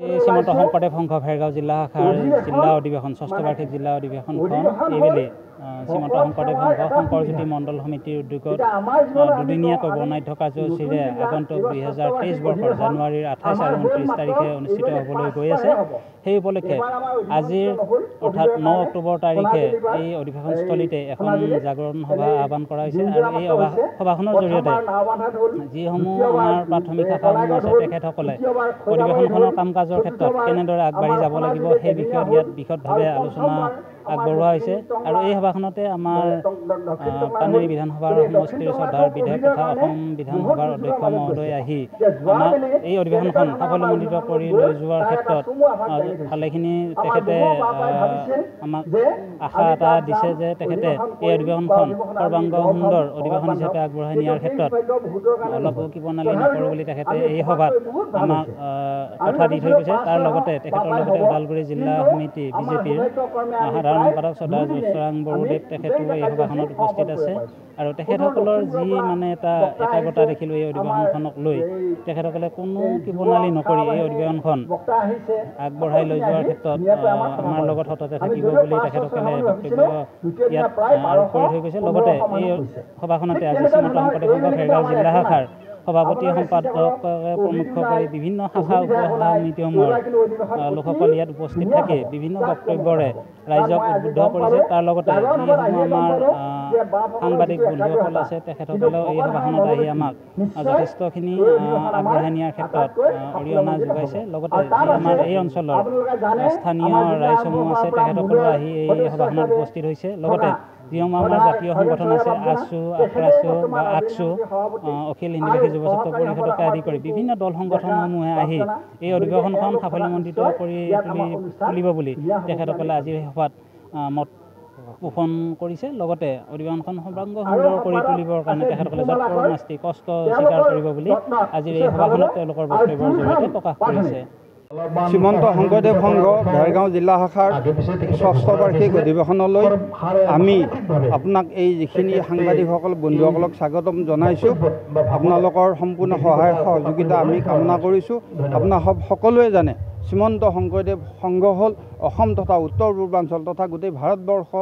এই শ্ৰীমন্ত শংকৰদেৱ সংঘ ভেৰগাঁও জিলা শাখাৰ জিলা অধিৱেশন ষষ্ঠ বাৰ্ষিক জিলা অধিৱেশনখন এইবেলি শ্ৰীমন্ত শংকৰদেৱ সংঘ শংকৰজ্যোতি মণ্ডল সমিতিৰ উদ্যোগত দুদিনীয়াকৈ বৰ্ণাঢ্য কাৰ্যসূচীৰে আগন্তুক দুহেজাৰ তেইছ বৰ্ষৰ জানুৱাৰীৰ আঠাইছ আৰু ঊনত্ৰিছ তাৰিখে অনুষ্ঠিত হ'বলৈ গৈ আছে। সেই উপলক্ষে আজিৰ অৰ্থাৎ ন অক্টোবৰ তাৰিখে এই অধিৱেশনস্থলীতে এখন জাগৰণ সভা আহ্বান কৰা হৈছে আৰু এই সভা সভাখনৰ জৰিয়তে যিসমূহ আমাৰ প্ৰাথমিক শাখাসমূহ আছে তেখেতসকলে অধিৱেশনখনৰ কাম কাজৰ ক্ষেত্ৰত কেনেদৰে আগবাঢ়ি যাব লাগিব সেই বিষয়ত ইয়াত বিশদভাৱে আলোচনা আগবঢ়োৱা হৈছে আৰু এই সভাখনতে আমাৰ পানেৰী বিধানসভাৰ সমষ্টিৰ শ্ৰদ্ধাৰ বিধায়ক তথা অসম বিধানসভাৰ অধ্যক্ষ মহোদয় আহি আমাক এই অধিৱেশনখন সাফল্যমণ্ডিত কৰি লৈ যোৱাৰ ক্ষেত্ৰত ভালেখিনি তেখেতে আমাক আশা এটা দিছে যে তেখেতে এই অধিৱেশনখন সৰ্বাংগ সুন্দৰ অধিৱেশন হিচাপে আগবঢ়াই নিয়াৰ ক্ষেত্ৰত অলপো কৃপণালী নকৰোঁ বুলি তেখেতে এই সভাত আমাক কথা দি থৈ গৈছে। তাৰ লগতে তেখেতৰ লগতে ওদালগুৰি জিলা সমিতি বিজেপিৰ সাধাৰণ সম্পাদক শ্ৰদ্ধা জ্যোৎস্ৰাং বড়োদেৱ তেখেতো এই সভাখনত উপস্থিত আছে। আৰু তেখেতসকলৰ যি মানে এটা একাগ্ৰতা দেখিলোঁ এই অধিৱেশনখনক লৈ তেখেতসকলে কোনো কৃপণালী নকৰি এই অধিৱেশনখন আগবঢ়াই লৈ যোৱাৰ ক্ষেত্ৰত আমাৰ লগত সততে থাকিব বুলি তেখেতসকলে বক্তব্য ইয়াত আৰোপ কৰি থৈ গৈছে। লগতে এই সভাখনতে আজি শ্ৰীমন্ত শংকৰদেৱ সংঘ ভেৰগাঁও জিলা শাখাৰ সভাপতি সম্পাদককে প্ৰমুখ কৰি বিভিন্ন শাখা উপশাখা সমিতিসমূহৰ লোকসকল ইয়াত উপস্থিত থাকি বিভিন্ন বক্তব্যৰে ৰাইজক উদ্বুদ্ধ কৰিছে। তাৰ লগতে যিসমূহ আমাৰ সাংবাদিক বন্ধুসকল আছে তেখেতসকলেও এই সভাখনত আহি আমাক যথেষ্টখিনি আগবঢ়াই নিয়াৰ ক্ষেত্ৰত অৰিহণা যোগাইছে। লগতে যি আমাৰ এই অঞ্চলৰ স্থানীয় ৰাইজসমূহ আছে তেখেতসকলো আহি এই সভাখনত উপস্থিত হৈছে। লগতে যিসমূহ আমাৰ জাতীয় সংগঠন আছে আছু আফ্ৰাছু বা আহ, অখিল হিন্দীভাষী যুৱ ছাত্ৰ পৰিষদকে আদি কৰি বিভিন্ন দল সংগঠনসমূহে আহি এই অধিৱেশনখন সাফল্যমণ্ডিত কৰি তুলি তুলিব বুলি তেখেতসকলে আজি সভাত মত পোষণ কৰিছে। লগতে অধিৱেশনখন সৰ্বাংগ সুন্দৰ কৰি তুলিবৰ কাৰণে তেখেতসকলে যৎপৰ নাস্তি কষ্ট স্বীকাৰ কৰিব বুলি আজিৰ এই সভাখনত তেওঁলোকৰ বক্তব্যৰ জৰিয়তে প্ৰকাশ কৰিছে। শ্ৰীমন্ত শংকৰদেৱ সংঘ ভেৰগাঁও জিলা শাখাৰ ষষ্ঠ বাৰ্ষিক অধিৱেশনলৈ আমি আপোনাক এই যিখিনি সাংবাদিকসকল বন্ধুসকলক স্বাগতম জনাইছোঁ। আপোনালোকৰ সম্পূৰ্ণ সহায় সহযোগিতা আমি কামনা কৰিছোঁ। আপোনাৰ সব সকলোৱে জানে শ্ৰীমন্ত শংকৰদেৱ সংঘ হ'ল অসম তথা উত্তৰ পূৰ্বাঞ্চল তথা গোটেই ভাৰতবৰ্ষ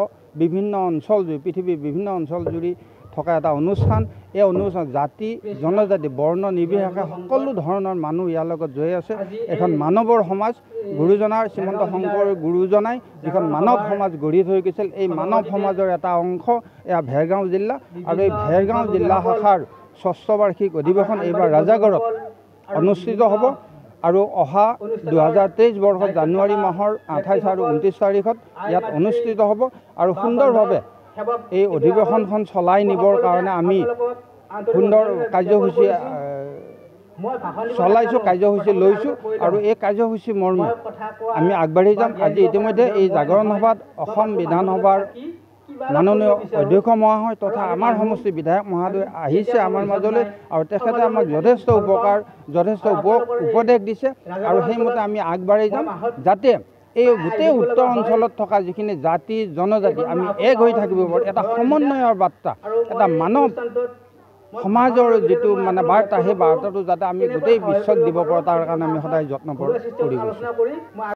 বিভিন্ন অঞ্চল জুৰি পৃথিৱীৰ বিভিন্ন অঞ্চল জুৰি থকা এটা অনুষ্ঠান। এই অনুষ্ঠান জাতি জনজাতি বৰ্ণ নিৰ্বিশেষে সকলো ধৰণৰ মানুহ ইয়াৰ লগত জড়িত আছে। এখন মানৱৰ সমাজ গুৰুজনাৰ শ্ৰীমন্ত শংকৰ গুৰুজনাই যিখন মানৱ সমাজ গঢ়ি থৈ গৈছিল এই মানৱ সমাজৰ এটা অংশ এয়া ভেৰগাঁও জিলা আৰু এই ভেৰগাঁও জিলা শাখাৰ ষষ্ঠ বাৰ্ষিক অধিৱেশন এইবাৰ ৰাজাগড়ত অনুষ্ঠিত হ'ব আৰু অহা দুহেজাৰ তেইছ বৰ্ষত জানুৱাৰী মাহৰ আঠাইছ আৰু ঊনত্ৰিছ তাৰিখত ইয়াত অনুষ্ঠিত হ'ব আৰু সুন্দৰভাৱে এই অধিৱেশনখন চলাই নিবৰ কাৰণে আমি সুন্দৰ কাৰ্যসূচী চলাইছোঁ কাৰ্যসূচী লৈছোঁ আৰু এই কাৰ্যসূচী মৰ্মে আমি আগবাঢ়ি যাম। আজি ইতিমধ্যে এই জাগৰণ সভাত অসম বিধানসভাৰ মাননীয় অধ্যক্ষ মহাশয় তথা আমাৰ সমষ্টি বিধায়ক মহোদয় আহিছে আমাৰ মাজলৈ আৰু তেখেতে আমাক যথেষ্ট উপকাৰ যথেষ্ট উপ উপদেশ দিছে আৰু সেইমতে আমি আগবাঢ়ি যাম যাতে এই গোটেই উত্তৰ অঞ্চলত থকা যিখিনি জাতি জনজাতি আমি এক হৈ থাকিব পাৰোঁ। এটা সমন্বয়ৰ বাৰ্তা এটা মানৱ সমাজৰ যিটো মানে বাৰ্তা সেই বাৰ্তাটো যাতে আমি গোটেই বিশ্বক দিব পাৰোঁ তাৰ কাৰণে আমি সদায় যত্ন কৰি গৈছোঁ।